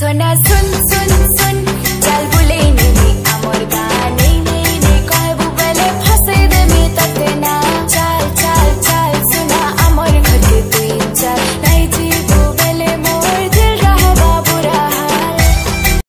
Sona sun, sun, sun.